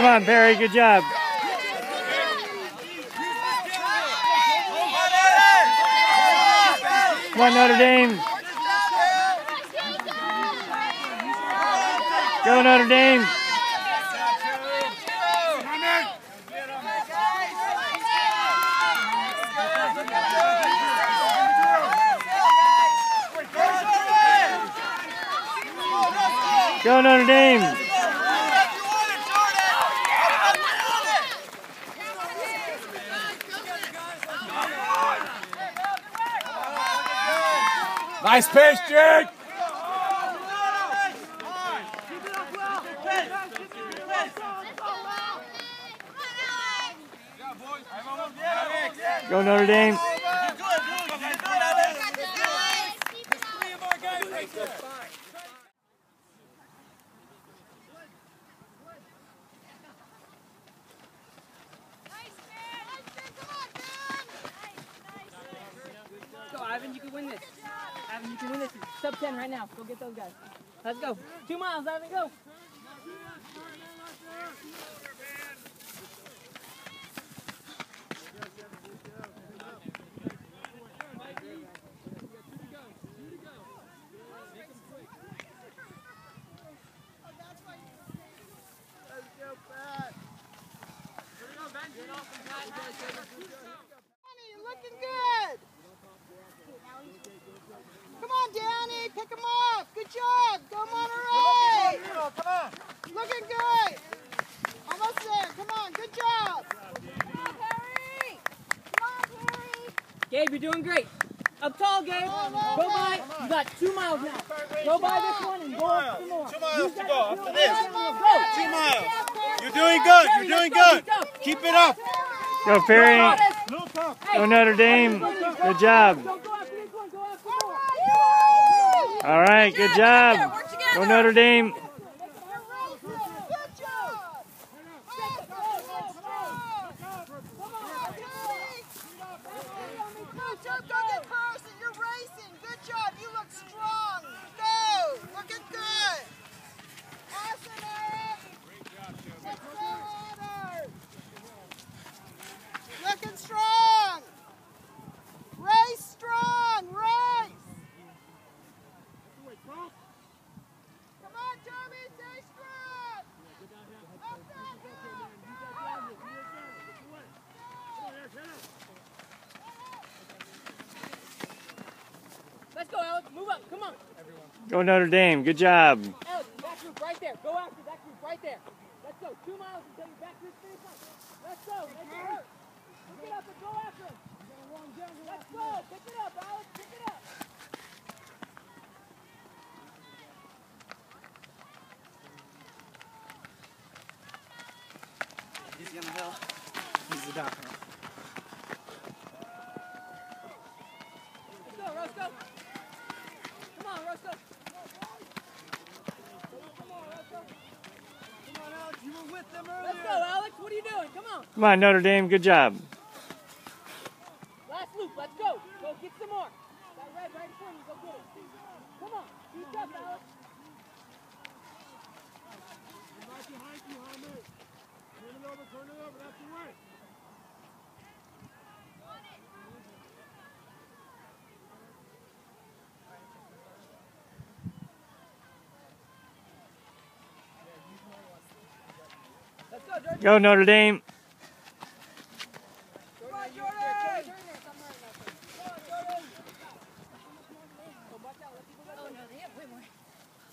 Come on, Perry. Good job. Come on, Notre Dame. Go, Notre Dame. Go, Notre Dame. Nice pitch, Jake! Go, Notre Dame. Ivan, you can win this. Ivan, you can win this. Sub 10 right now. Go get those guys. Let's go. Two miles, Ivan, go. Danny, you're looking good. Come on, Danny, pick him up. Good job. Go Monterey. Come on! Looking good. Almost there. Come on, good job. Come on, Perry. Come on, Perry. Gabe, you're doing great. Up tall, Gabe. Go by. You got two miles now. Go by this one and go up some more. Two miles You to go. After this. Go. Two miles. You're doing good. You're doing good. Keep it up. Go, Perry. Go, Notre Dame. Good job. Go, go after this one. Go after more. All right, good job. Go, Notre Dame. Good job. Good job. Go get Carson. You're racing. Good job. You look strong. Go. Looking good. Awesome, Eric. Let's go, Otter. Looking strong. Race strong. Race. Come on, Tommy. Stay strong. Up that hill. Let's go, Alex. Move up. Come on. Go, Notre Dame. Good job. Alex, back group right there. Go after that group right there. Let's go. Two miles until you back group finish up. Let's go. Make it hurt. Pick it up and go after him. Let's go. Pick it up, Alex. Pick it up. Let's go, Roscoe. Come on, Roscoe. Let's go, Alex. What are you doing? Come on. Come on, Notre Dame. Good job. Last loop. Let's go. Go get some more. That red right in front of you. Go get it. Come on. Keep up, Alex. Let's go, Jordan. Go, Notre Dame. Come on, Jordan. Oh no, they have They're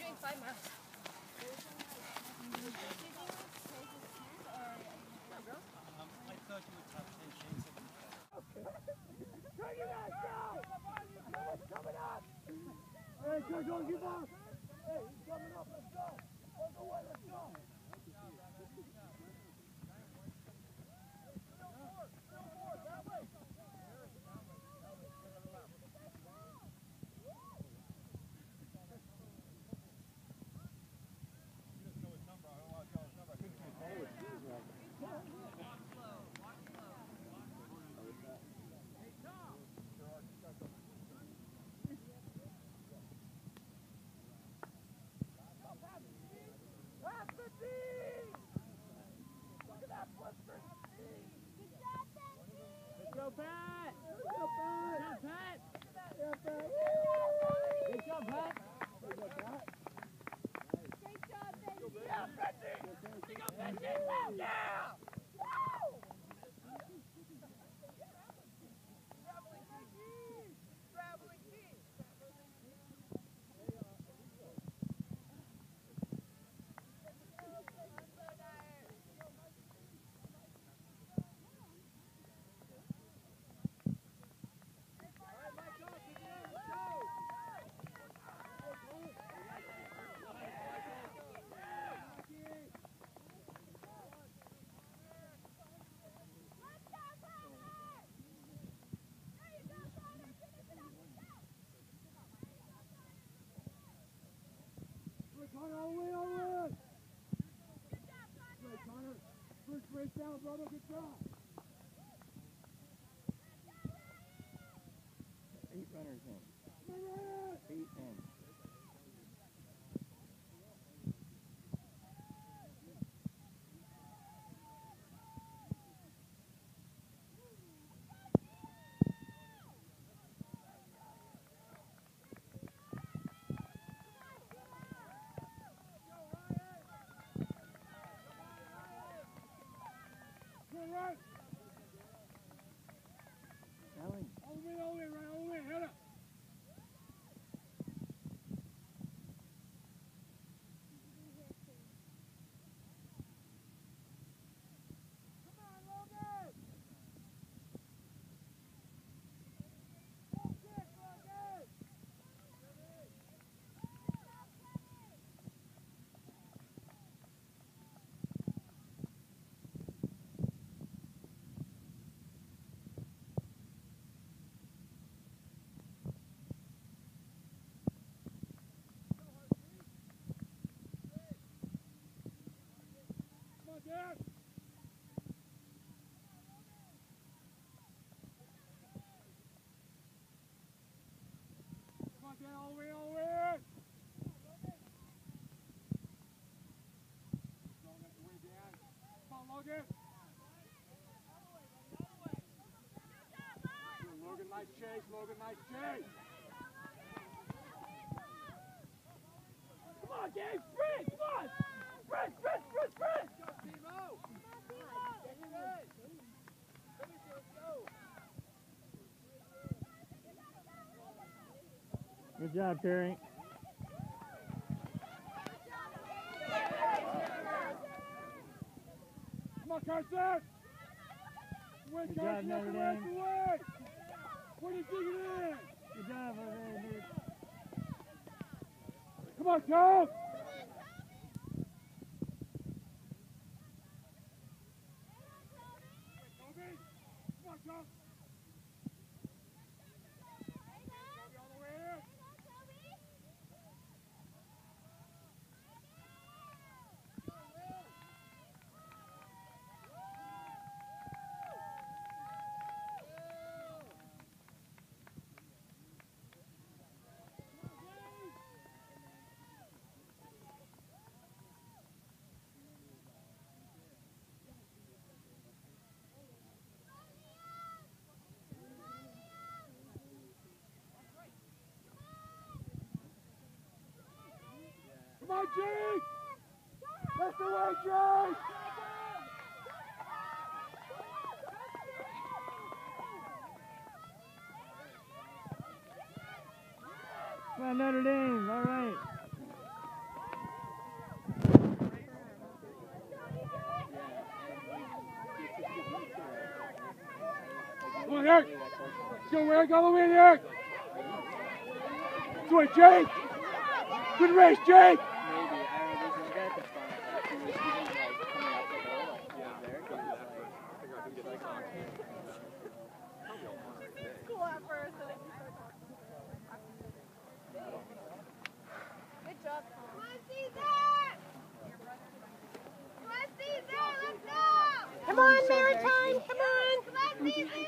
doing five miles. Hey, go, go, keep on. Pat. Good Pat. Good job, Pat. Connor, all the way, all the way. Good, Connor. First race down, brother. Good job. Eight runners in. Come on, Eight in. Good, right. Ellie. All the way, all the way, right, all the way. Head up. Come on, Logan. Logan, Logan. Come on, Dad. Come on, Dad, all the way, all the way. Don't let the way, Dad. Come on, Logan. Good, Logan, nice chase. Logan, nice chase. Come on, Gabe, sprint, come on. Sprint, sprint, sprint, sprint. Good job, Perry. Come on, Carson. Job, Carson, Notre the way, Good job dude. Come on, Tom. Jake! That's the way, Jake! Come on, Notre Dame. All right. Come on, Eric! Let's go, Eric, all the way in, Eric! Do it, Jake! Good race, Jake! Good job. Come on, Maritime, come on. Come on,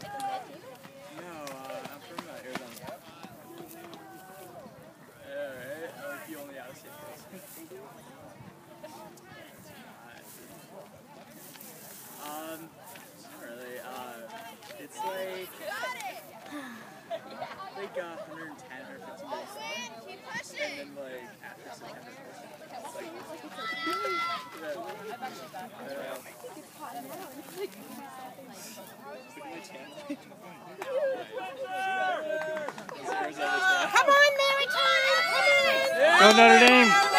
Come on! Come on! Go Notre Dame.